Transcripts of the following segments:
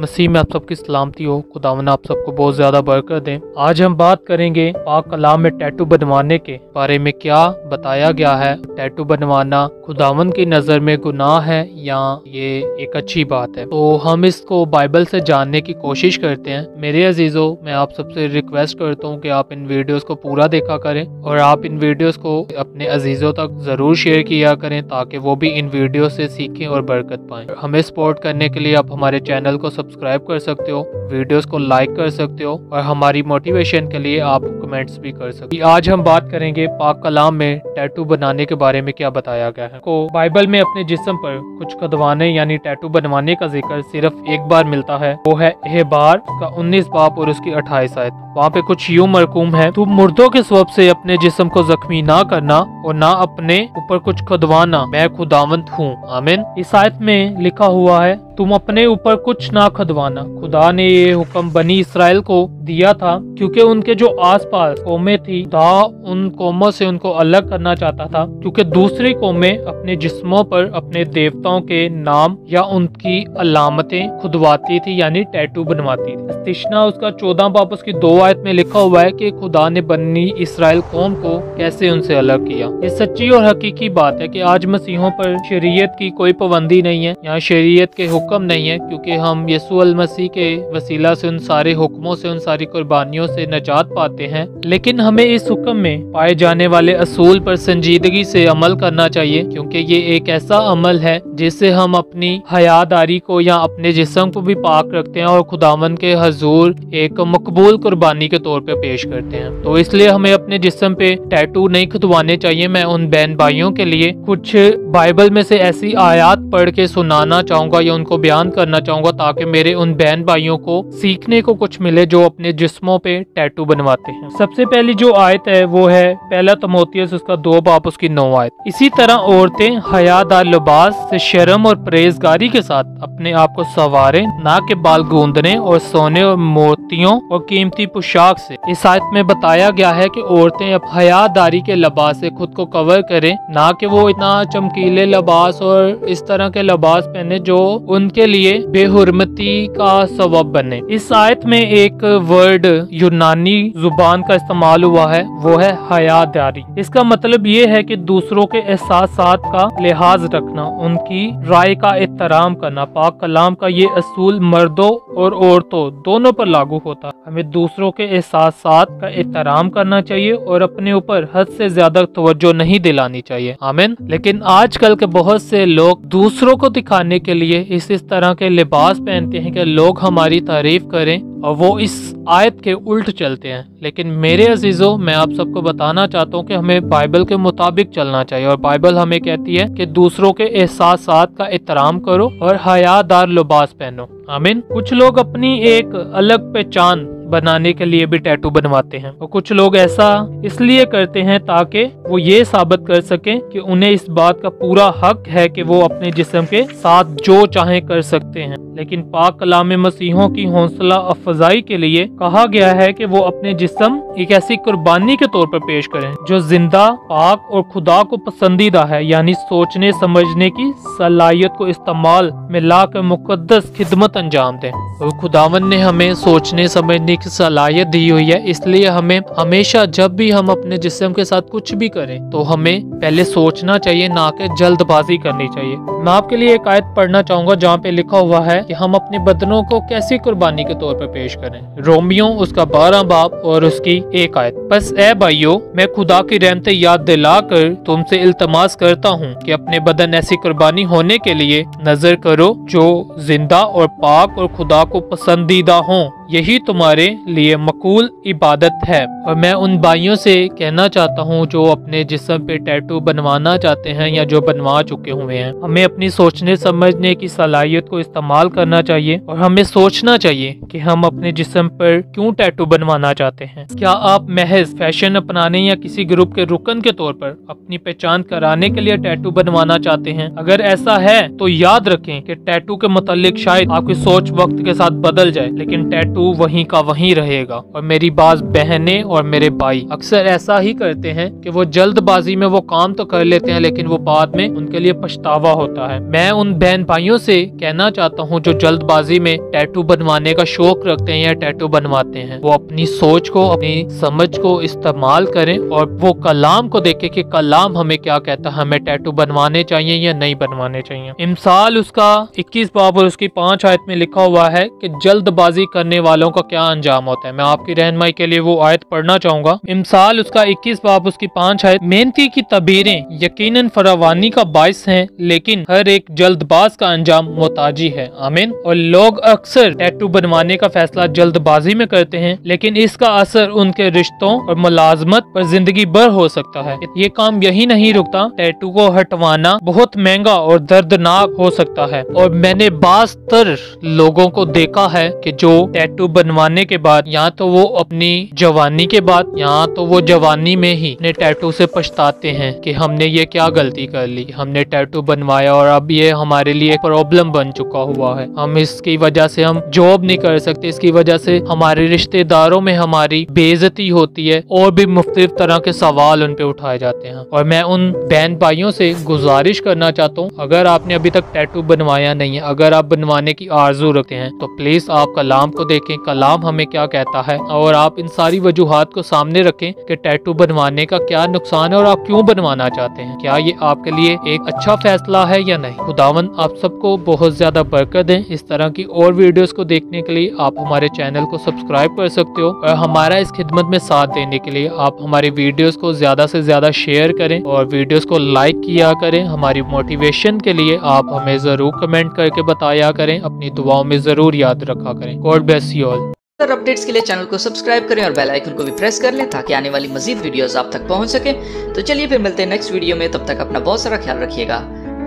मसीह में आप सबकी सलामती हो। खुदावन आप सबको बहुत ज़्यादा बरकत दें। आज हम बात करेंगे पाक कलाम में टैटू बनवाने के बारे में क्या बताया गया है। टैटू बनवाना खुदावन की नज़र में गुनाह है या ये एक अच्छी बात है? तो हम इसको बाइबल से जानने की कोशिश करते हैं। मेरे अजीज़ों, मैं आप सबसे रिक्वेस्ट करता हूँ कि आप इन वीडियोस को पूरा देखा करें और आप इन वीडियोस को अपने अजीज़ों तक ज़रूर शेयर किया करें ताकि वो भी इन वीडियो से सीखें और बरकत पाएँ। हमें सपोर्ट करने के लिए आप हमारे चैनल को सब्सक्राइब कर सकते हो, वीडियोस को लाइक कर सकते हो और हमारी मोटिवेशन के लिए आप कमेंट्स भी कर सकते हो। आज हम बात करेंगे पाक कलाम में टैटू बनाने के बारे में क्या बताया गया है। को बाइबल में अपने जिस्म पर कुछ कदवाने यानी टैटू बनवाने का ज़िक्र सिर्फ़ एक बार मिलता है, वो है एहबार का उन्नीस बाप और उसकी अट्ठाईस आयत। वहाँ पे कुछ यूँ मरकूम है तुम मुर्दों के स्वब से अपने जिस्म को जख्मी ना करना और ना अपने ऊपर कुछ खुदवाना मैं खुदावंत हूँ। आमिन। इस आयत में लिखा हुआ है तुम अपने ऊपर कुछ ना खदवाना। खुदा ने ये हुक्म बनी इसराइल को दिया था, क्योंकि उनके जो आसपास कौमें थी, खुदा उन कौमों से उनको अलग करना चाहता था, क्योंकि दूसरी कौमें अपने जिस्मों पर अपने देवताओं के नाम या उनकी अलामतें खुदवाती थी, यानी टैटू बनवाती थी। तिश्ना उसका चौदह बाप उसकी दो आयत में लिखा हुआ है कि खुदा ने बनी इसराइल कौम को कैसे उनसे अलग किया। ये सच्ची और हकीकी बात है कि आज मसीहों पर शरीयत की कोई पाबंदी नहीं है। यहाँ शरीयत के हुक्म नहीं है, क्योंकि हम यसूअल मसीह के वसीला से उन सारे हुक्मों से, उन सारी कुर्बानियों से नजात पाते हैं। लेकिन हमें इस हुक्म में पाए जाने वाले असूल पर संजीदगी से अमल करना चाहिए, क्योंकि ये एक ऐसा अमल है जिससे हम अपनी हयादारी को या अपने जिसम को भी पाक रखते हैं और खुदावन के हजूर एक मकबूल कुर्बानी के तौर पे पेश करते हैं। तो इसलिए हमें अपने जिसम पे टैटू नहीं खुदवाने चाहिए। मैं उन बहन भाइयों के लिए कुछ बाइबल में से ऐसी आयात पढ़ के सुनाना चाहूँगा या उनको बयान करना चाहूँगा ताकि मेरे उन बहन भाइयों को सीखने को कुछ मिले जो अपने जिस्मों पे टैटू बनवाते हैं। सबसे पहली जो आयत है वो है पहला तमोतियस, उसका दो बाप, उसकी नौ आयत। इसी तरह औरतें हयादार लिबास से शर्म और परहेजगारी के साथ अपने आप को सवारें, ना के बाल गूंदने और सोने और मोतियों और कीमती पोशाक से। इस आयत में बताया गया है कि औरतें अब हयादारी के लिबास से खुद को कवर करें, ना कि वो इतना चमकीले लिबास और इस तरह के लिबास पहने जो उनके लिए बेहरमती का सबब बने। इस आयत में एक वर्ड यूनानी ज़ुबान का इस्तेमाल हुआ है, वो है हयादारी इसका मतलब ये है कि दूसरों के एहसास का लिहाज रखना, उनकी राय का एहतराम करना, पाक कलाम का ये असूल मर्दों और औरतों दोनों पर लागू होता है। हमें दूसरों के एहसास का एहतराम करना चाहिए और अपने ऊपर हद से ज़्यादा तवज्जो नहीं दिलानी चाहिए। आमिन। लेकिन आजकल के बहुत से लोग दूसरों को दिखाने के लिए इस इस तरह के लिबास पहनते हैं कि लोग हमारी तारीफ़ करें और वो इस आयत के उल्ट चलते हैं। लेकिन मेरे अजीज़ों, मैं आप सबको बताना चाहता हूँ कि हमें बाइबल के मुताबिक चलना चाहिए और बाइबल हमें कहती है कि दूसरों के एहसास का एहतराम करो और हयादार लिबास पहनो। आमीन। कुछ लोग अपनी एक अलग पहचान बनाने के लिए भी टैटू बनवाते हैं। और कुछ लोग ऐसा इसलिए करते हैं ताकि वो ये साबित कर सकें कि उन्हें इस बात का पूरा हक है कि वो अपने जिस्म के साथ जो चाहे कर सकते हैं। लेकिन पाक कलाम मसीहों की हौसला अफजाई के लिए कहा गया है कि वो अपने जिस्म एक ऐसी कुर्बानी के तौर पर पेश करें, जो ज़िंदा, पाक और खुदा को पसंदीदा है, यानी सोचने, समझने की सलाहियत को इस्तेमाल में ला कर मुकदस खिदमत अंजाम दें। और खुदावन ने हमें सोचने, समझने की सलाहियत दी हुई है, इसलिए हमें हमेशा जब भी हम अपने जिस्म के साथ कुछ भी करें तो हमें पहले सोचना चाहिए, ना कि जल्दबाजी करनी चाहिए। मैं आपके लिए एक आयत पढ़ना चाहूँगा, जहाँ पे लिखा हुआ है कि हम अपने बदनों को कैसी कुर्बानी के तौर पर पेश करें। रोमियो, उसका बारह बाप और उसकी एक आयत। बस ए भाइयों, मैं खुदा की रहमतें याद दिलाकर तुमसे इल्तमास करता हूँ कि अपने बदन ऐसी कुर्बानी होने के लिए नज़र करो, जो ज़िंदा और पाक और खुदा को पसंदीदा हो। यही तुम्हारे लिए मकूल इबादत है। और मैं उन भाइयों से कहना चाहता हूँ जो अपने जिस्म पे टैटू बनवाना चाहते हैं या जो बनवा चुके हुए हैं। हमें अपनी सोचने, समझने की सलाहियत को इस्तेमाल करना चाहिए और हमें सोचना चाहिए कि हम अपने जिस्म पर क्यों टैटू बनवाना चाहते हैं। क्या आप महज फ़ैशन अपनाने या किसी ग्रुप के रुकन के तौर पर अपनी पहचान कराने के लिए टैटू बनवाना चाहते हैं? अगर ऐसा है तो याद रखें कि टैटू के मुतालिक शायद आपकी सोच वक्त के साथ बदल जाए, लेकिन टैटू टैटू वहीं का वहीं रहेगा और मेरी बाज बहने और मेरे भाई। अक्सर ऐसा ही करते हैं कि वो जल्दबाजी में वो काम तो कर लेते हैं, लेकिन वो बाद में उनके लिए पछतावा होता है। मैं उन बहन भाइयों से कहना चाहता हूँ जो जल्दबाजी में टैटू बनवाने का शौक रखते हैं या टैटू बनवाते हैं। वो अपनी सोच को, अपनी समझ को इस्तेमाल करें और वो कलाम को देखे कि कलाम हमें क्या कहता है, हमें टैटू बनवाने चाहिए या नहीं बनवाने चाहिए। इमसाल उसका 21 बाब और उसकी पाँच आयत में लिखा हुआ है कि जल्दबाजी करने वालों का क्या अंजाम होता है? मैं आपकी रहनमाई के लिए वो आयत पढ़ना चाहूँगा। इमसाल उसका इक्कीस बाप, उसकी पाँच आयत। मेहनती की तबीरें यकीन फरावानी का बायस है, लेकिन हर एक जल्दबाज का अंजाम मोताजी है। आमीन। और लोग अक्सर टैटू बनवाने का फैसला जल्दबाजी में करते हैं, लेकिन इसका असर उनके रिश्तों और मुलाजमत पर ज़िंदगी भर हो सकता है। ये काम यही नहीं रुकता टैटू को हटवाना बहुत महँगा और दर्दनाक हो सकता है। और मैंने बास्तर लोगों को देखा है कि जो टैटू बनवाने के बाद, या तो वो अपनी जवानी के बाद, या तो वो जवानी में ही अपने टैटू से पछताते हैं कि हमने ये क्या गलती कर ली। हमने टैटू बनवाया और अब ये हमारे लिए प्रॉब्लम बन चुका हुआ है। हम इसकी वजह से हम जॉब नहीं कर सकते। इसकी वजह से हमारे रिश्तेदारों में हमारी बेजती होती है और भी मुख्तलिफ़ तरह के सवाल उन पे उठाए जाते हैं। और मैं उन बहन भाइयों से गुजारिश करना चाहता हूँ, अगर आपने अभी तक टैटू बनवाया नहीं है, अगर आप बनवाने की आरज़ू रखते हैं तो प्लीज़ आप कलाम को देखें कलाम हमें क्या कहता है? और आप इन सारी वजूहत को सामने रखें कि टैटू बनवाने का क्या नुकसान है और आप क्यों बनवाना चाहते हैं? क्या ये आपके लिए एक अच्छा फैसला है या नहीं? खुदावन, आप सबको बहुत ज़्यादा बरकत दें। इस तरह की और वीडियोस को देखने के लिए आप हमारे चैनल को सब्सक्राइब कर सकते हो और हमारा इस खिदमत में साथ देने के लिए आप हमारी वीडियोस को ज़्यादा से ज़्यादा शेयर करें और वीडियोस को लाइक किया करें। हमारी मोटिवेशन के लिए आप हमें ज़रूर कमेंट करके बताया करें। अपनी दुआओं में ज़रूर याद रखा करें। God bless you all updates के लिए चैनल को सब्सक्राइब करें और बेल आइकन को भी प्रेस कर लें ताकि आने वाली मजीद वीडियोस आप तक पहुँच सके। तो चलिए फिर मिलते हैं नेक्स्ट वीडियो में, तब तक अपना बहुत सारा ख्याल रखिएगा।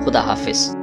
खुदा हाफिज़।